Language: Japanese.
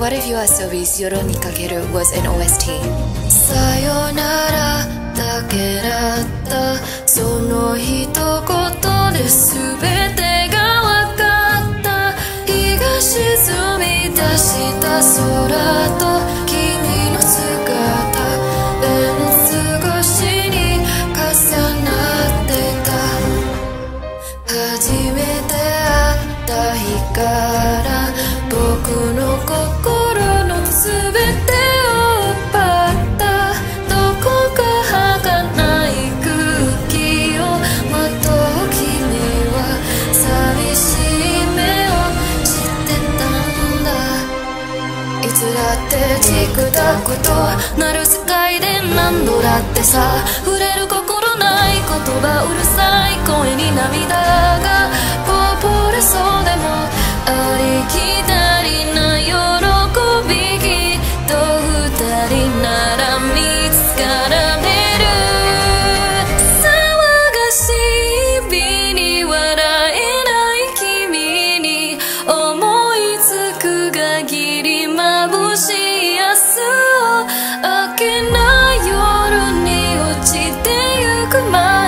What if your service 夜にかける was an OST? さよならだけだったその一言で全てが分かった日が沈み出した空と君の姿フェンス越しに重なってた初めて会った日から僕のつだってチクタクとなる世界で何度だってさ触れる心ない言葉うるさい声に涙がこぼれそうでもありきたりな喜びきっと二人なら見つから眩しい明日を明けない夜に落ちてゆく前